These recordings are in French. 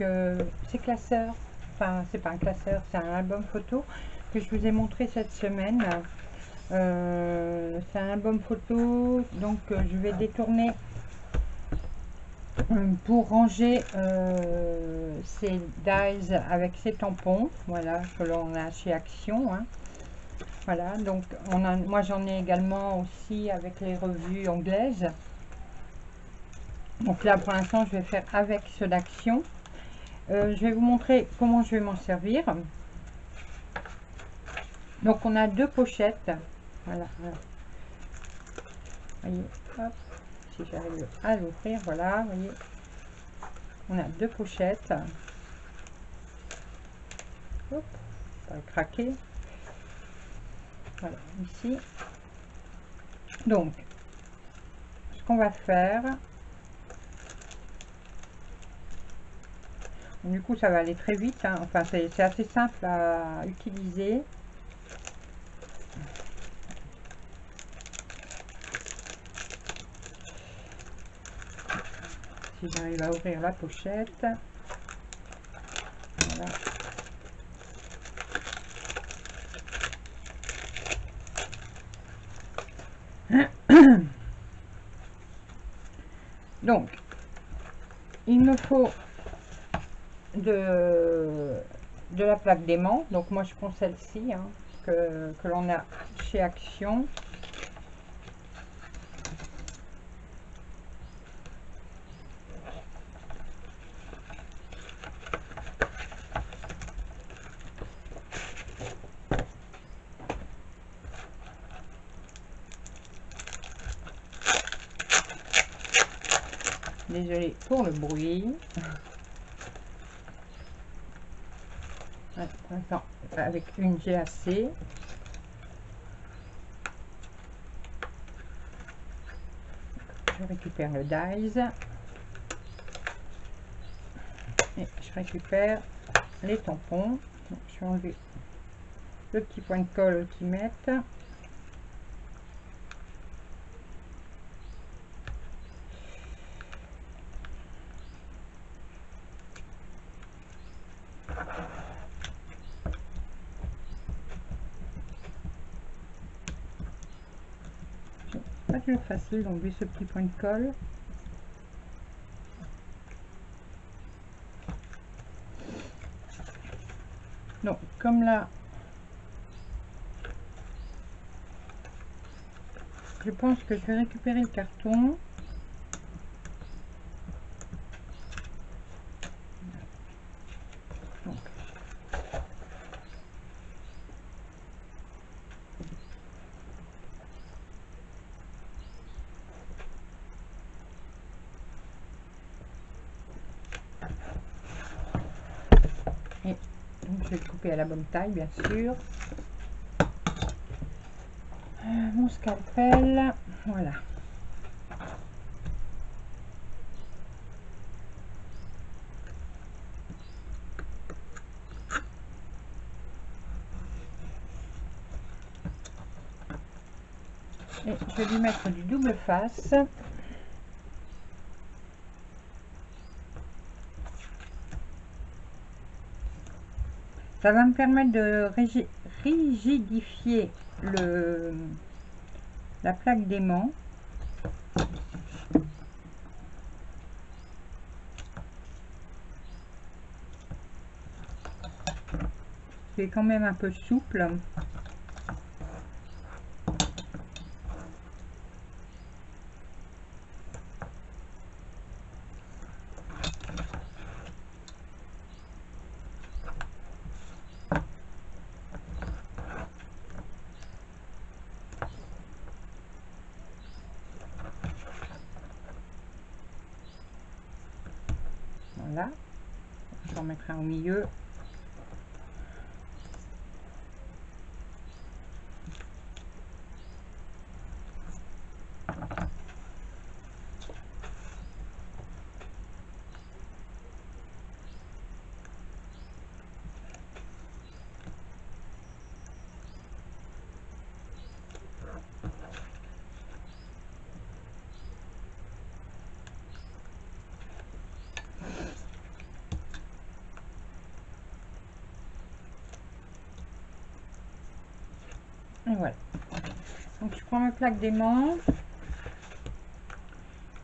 euh, ces classeurs, enfin c'est pas un classeur, c'est un album photo que je vous ai montré cette semaine. c'est un album photo, donc je vais détourner pour ranger ces dies avec ces tampons, voilà, que l'on a chez Action. Hein. Voilà, donc on a, moi j'en ai également aussi avec les revues anglaises. Donc là pour l'instant je vais faire avec ceux d'action. Euh, je vais vous montrer comment je vais m'en servir. Donc on a deux pochettes. Voilà. Voyez, hop, si j'arrive à l'ouvrir, voilà, voyez. On a deux pochettes. Hop, pas craquer voilà ici donc ce qu'on va faire du coup ça va aller très vite hein. enfin c'est assez simple à utiliser. Si j'arrive à ouvrir la pochette. Voilà. Donc, il me faut de, la plaque d'aimant. Donc moi je prends celle-ci hein, que, que l'on a chez Action. Désolé pour le bruit. avec une GAC. Je récupère le dies. Et je récupère les tampons. je vais enlever le petit point de colle qui mettent. Facile d'enlever ce petit point de colle. Donc, comme là, je pense que je vais récupérer le carton. À la bonne taille bien sûr. Euh, mon scalpel voilà. Et je vais lui mettre du double face Ça va me permettre de rigidifier le, la plaque d'aimant. C'est quand même un peu souple. Voilà. Je remettrai au milieu. Voilà. Donc je prends ma plaque d'aimant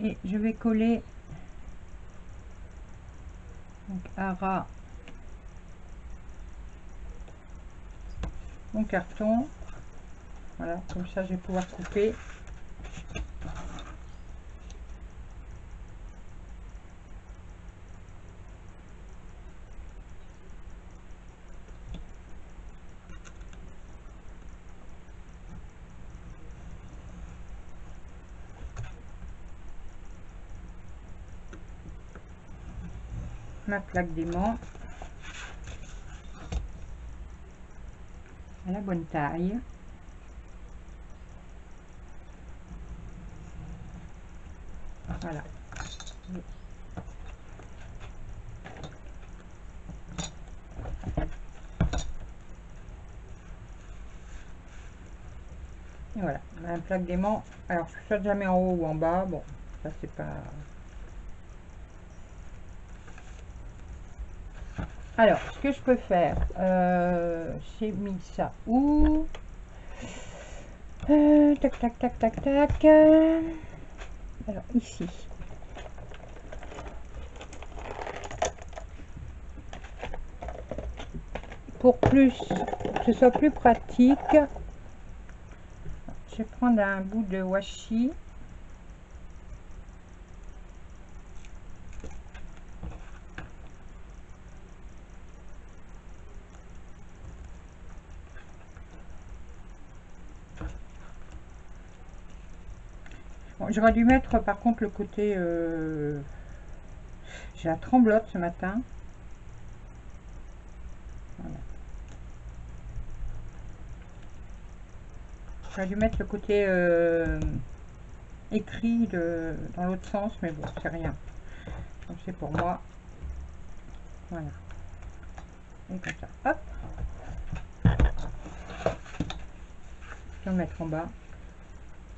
et je vais coller à ras mon carton. Voilà, comme ça je vais pouvoir couper. Ma plaque d'aimant à la bonne taille. Voilà. Voilà, ma plaque d'aimant. Alors, que ce soit jamais en haut ou en bas, bon, ça c'est pas... Alors, ce que je peux faire, euh, j'ai mis ça où euh, Tac, tac, tac, tac, tac. alors, ici. Pour plus, que ce soit plus pratique, je vais prendre un bout de washi. J'aurais dû mettre par contre le côté... Euh, j'ai la tremblote ce matin. J'aurais dû mettre le côté euh, écrit dans l'autre sens, mais bon, c'est rien. Donc c'est pour moi. Voilà. Et comme ça. Hop. Je vais le mettre en bas.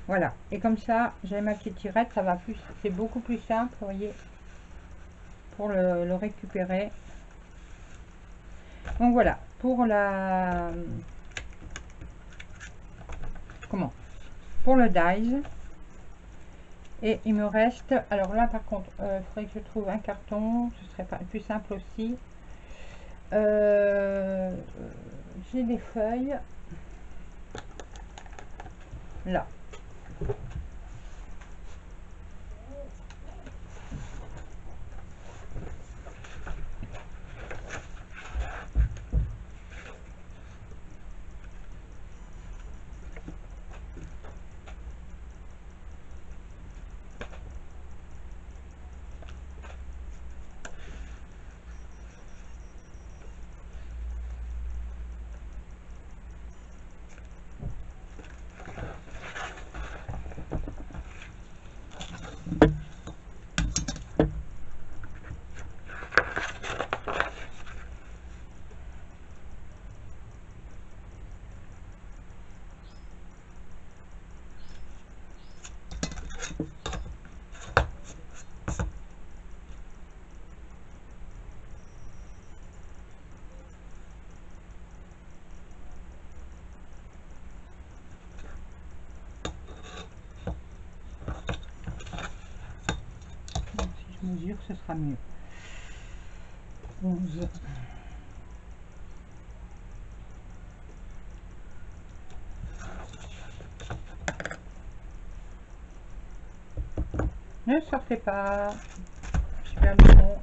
Voilà. Et comme ça, j'ai ma petite tirette, ça va plus, c'est beaucoup plus simple, vous voyez, pour le, récupérer. Donc voilà, pour la... Comment? Pour le dies. Et il me reste, alors là par contre, il euh, faudrait que je trouve un carton, ce serait plus simple aussi. Euh, j'ai des feuilles. Là. Ce sera mieux. 11. Ne sortez pas. Je perdu mon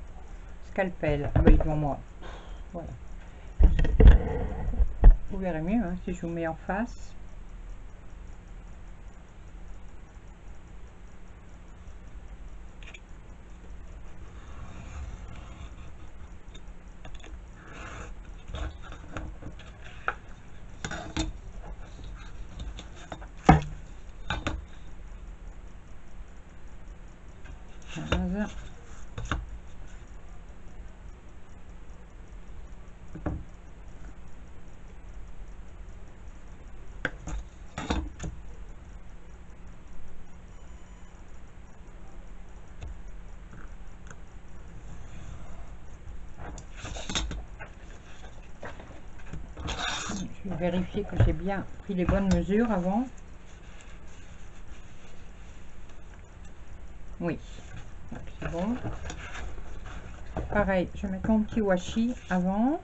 scalpel. Ah bah, devant moi. Voilà. Vous verrez mieux hein, si je vous mets en face. Vérifier que j'ai bien pris les bonnes mesures avant. Oui, c'est bon. Pareil, je mets mon petit washi avant.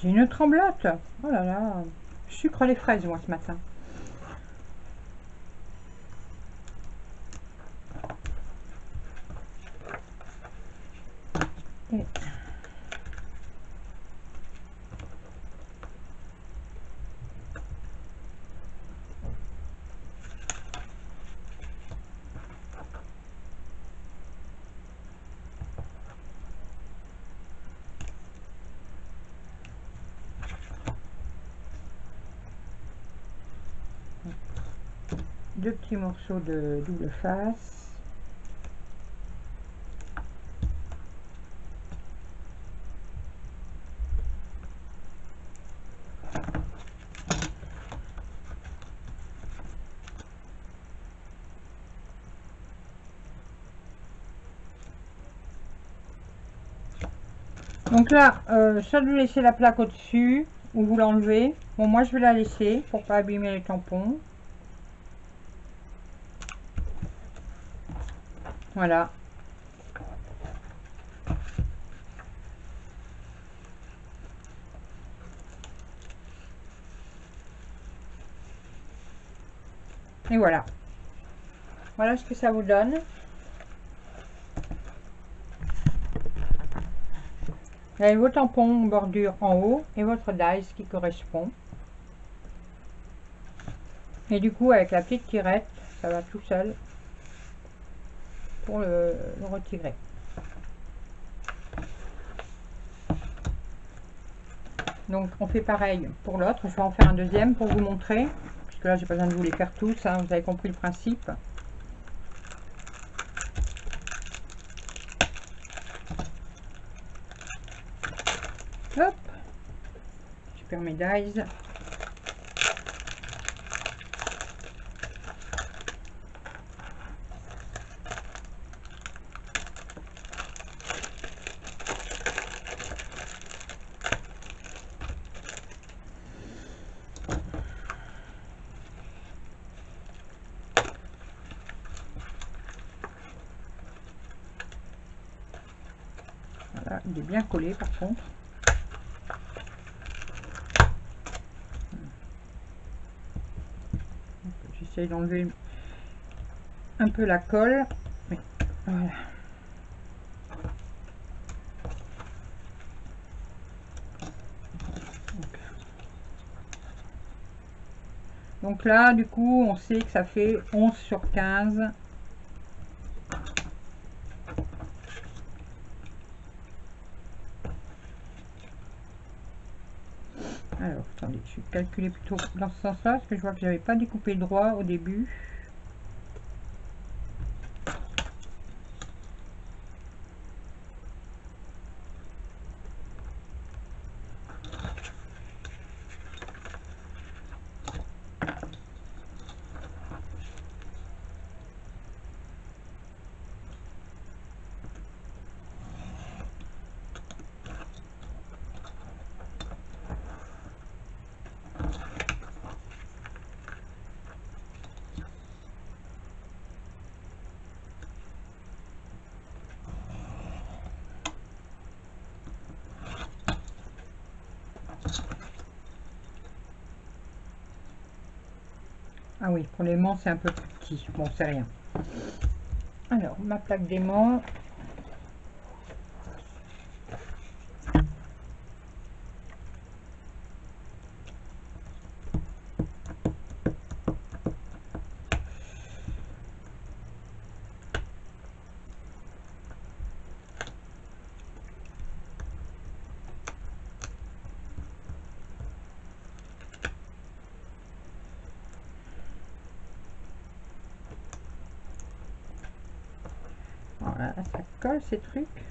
J'ai une tremblote. Oh là là. sucre les fraises, moi, ce matin. Deux petits morceaux de double face Donc là, euh, soit vous laissez la plaque au-dessus, ou vous l'enlevez. Bon, moi je vais la laisser pour pas abîmer les tampons. Voilà. Et voilà. Voilà ce que ça vous donne. Vous avez vos tampons bordure en haut et votre dice qui correspond. Et du coup, avec la petite tirette, ça va tout seul le, retirer. Donc on fait pareil pour l'autre. Je vais en faire un deuxième pour vous montrer. Puisque là j'ai pas besoin de vous les faire tous. Hein. vous avez compris le principe. Hop. Super médailles. Il est bien collé par contre. J'essaye d'enlever un peu la colle. Donc là, du coup, on sait que ça fait 11 sur 15 calculer plutôt dans ce sens-là, parce que je vois que j'avais pas découpé droit au début. Ah oui, pour l'aimant, c'est un peu plus petit. Bon, c'est rien. Alors, ma plaque d'aimant, ces trucs?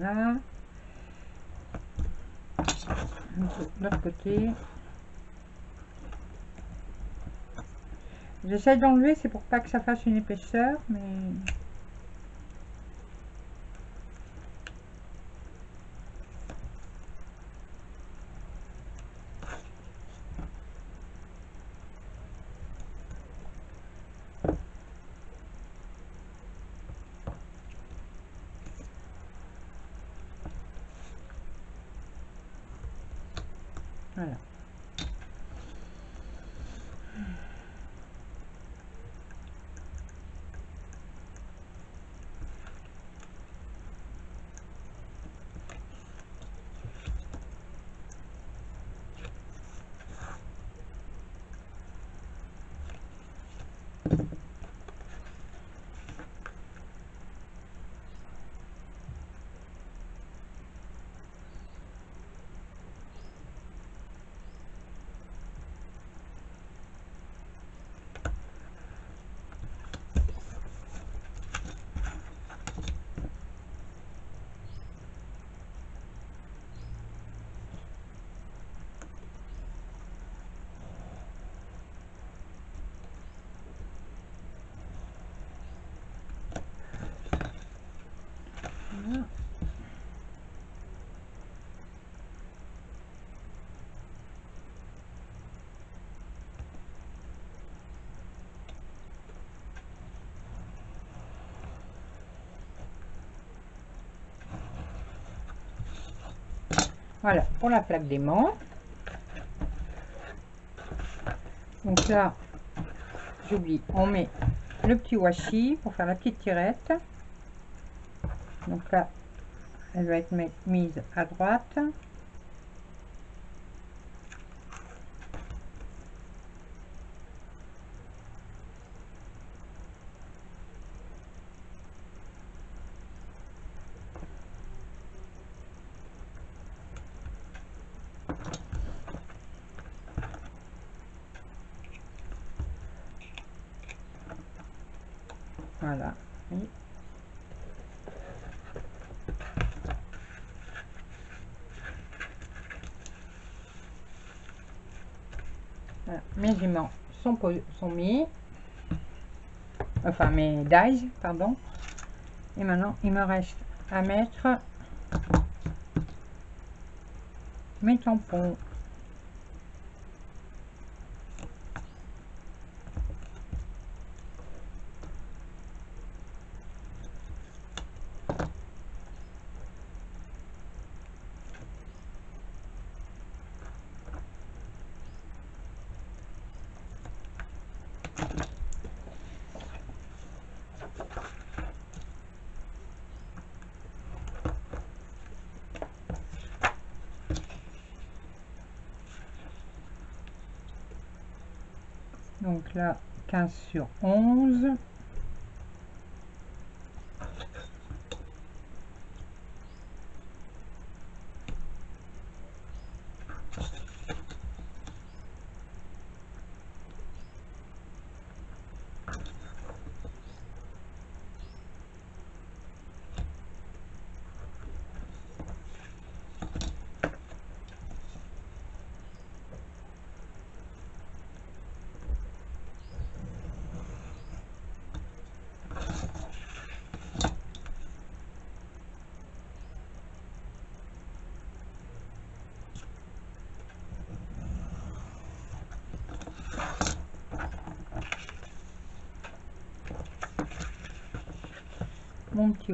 Là. L'autre côté. J'essaie d'enlever, c'est pour pas que ça fasse une épaisseur, mais... Voilà. Voilà. Voilà, pour la plaque d'aimant. Donc là, j'oublie, on met le petit washi pour faire la petite tirette. Donc là, elle va être mise à droite. Voilà. Oui. Mes aimants sont, sont mis. Enfin, mes dies, pardon. Et maintenant, il me reste à mettre mes tampons. Donc là, 15 sur 11. Mon petit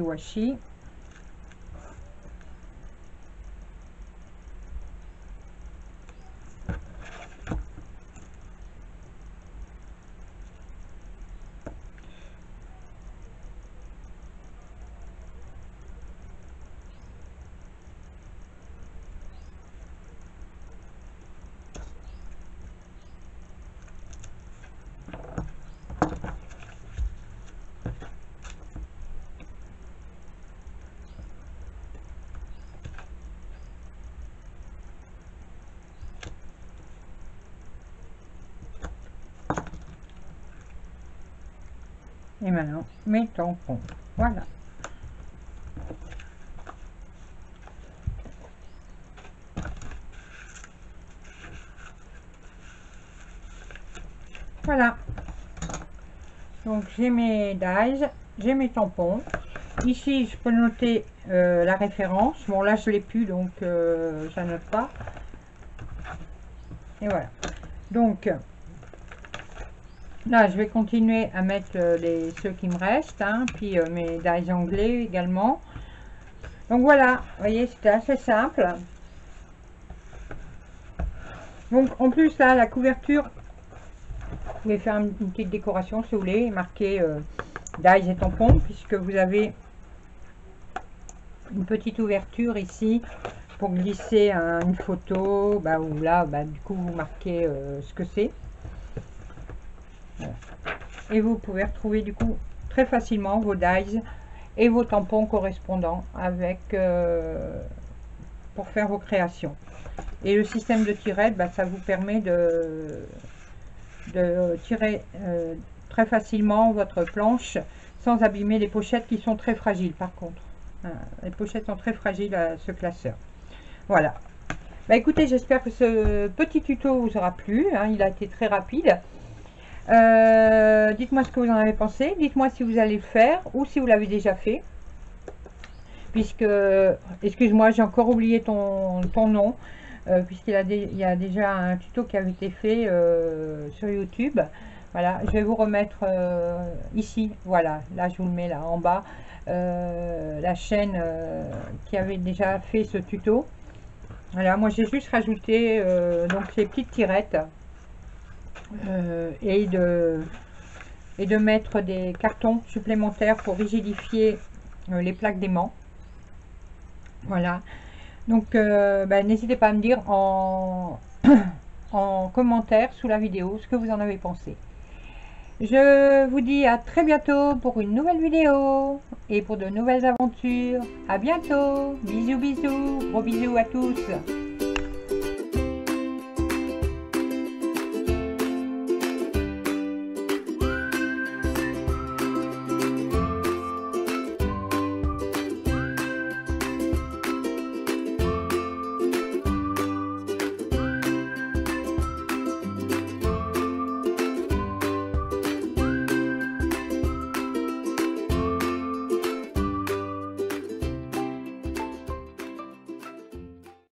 et maintenant mes tampons. Voilà. Voilà. Donc j'ai mes dies, j'ai mes tampons. Ici, je peux noter euh, la référence. Bon, là, je l'ai plus, donc euh, ça note pas. Et voilà. Donc, là, je vais continuer à mettre euh, les, ceux qui me restent. Hein, puis mes dies anglais également. Donc voilà, vous voyez, c'était assez simple. Donc, en plus, là, la couverture, vous pouvez faire une, petite décoration si vous voulez, marquer euh, dies et tampons, puisque vous avez une petite ouverture ici pour glisser une photo, bah, ou là, bah, du coup, vous marquez euh, ce que c'est. Et vous pouvez retrouver, du coup, très facilement vos dies et vos tampons correspondants avec euh, pour faire vos créations. Et le système de tirette, bah, ça vous permet de, tirer euh, très facilement votre planche sans abîmer les pochettes qui sont très fragiles par contre. Hein, les pochettes sont très fragiles à ce classeur. Voilà. Bah écoutez, j'espère que ce petit tuto vous aura plu. Hein, il a été très rapide. Euh, dites-moi ce que vous en avez pensé. Dites-moi si vous allez le faire ou si vous l'avez déjà fait. Puisque, excuse-moi, j'ai encore oublié ton, nom. Euh, puisqu'il y a déjà un tuto qui a été fait euh, sur YouTube. Voilà, je vais vous remettre ici, voilà, là je vous le mets là en bas, la chaîne qui avait déjà fait ce tuto. Voilà, moi j'ai juste rajouté donc ces petites tirettes euh, et, de, et de mettre des cartons supplémentaires pour rigidifier euh, les plaques d'aimant. Voilà. Donc, euh, ben, n'hésitez pas à me dire en, en commentaire sous la vidéo ce que vous en avez pensé. Je vous dis à très bientôt pour une nouvelle vidéo et pour de nouvelles aventures. À bientôt. Bisous, bisous. Gros bisous à tous.